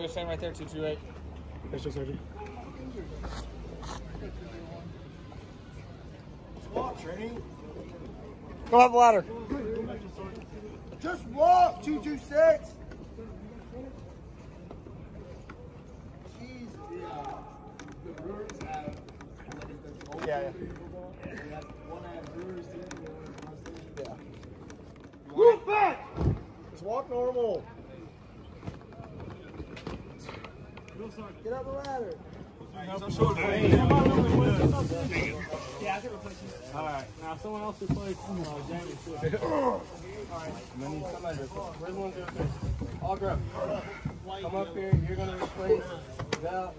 You're gonna stand right there, two two eight. Yes, sir, Sergeant. Walk, training. Go up ladder. Just walk, 226. Jesus. Yeah, yeah. Move back. Just walk normal. Get up the ladder. Alright, now someone else replace uh, Jamie. Where's one grab. Come up here. You're gonna replace Val.